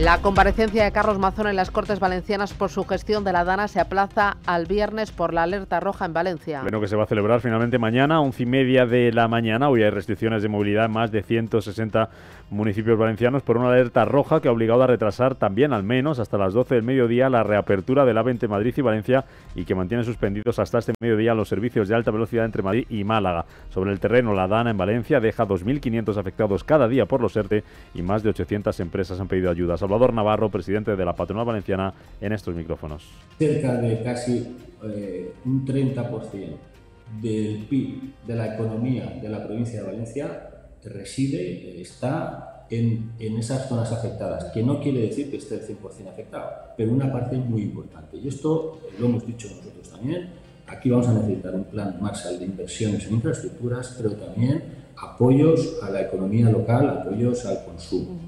La comparecencia de Carlos Mazón en las Cortes Valencianas por su gestión de la Dana se aplaza al viernes por la alerta roja en Valencia. Bueno, que se va a celebrar finalmente mañana, once y media de la mañana. Hoy hay restricciones de movilidad en más de 160 municipios valencianos por una alerta roja que ha obligado a retrasar también al menos hasta las 12 del mediodía la reapertura del AVE entre Madrid y Valencia y que mantiene suspendidos hasta este mediodía los servicios de alta velocidad entre Madrid y Málaga. Sobre el terreno, la Dana en Valencia deja 2.500 afectados cada día por los ERTE y más de 800 empresas han pedido ayuda. Salvador Navarro, presidente de la Patronal Valenciana, en estos micrófonos. Cerca de casi eh, un 30% del PIB de la economía de la provincia de Valencia reside, está en, en, esas zonas afectadas, que no quiere decir que esté el 100% afectado, pero una parte muy importante. Y esto lo hemos dicho nosotros también. Aquí vamos a necesitar un plan Marshall de inversiones en infraestructuras, pero también apoyos a la economía local, apoyos al consumo.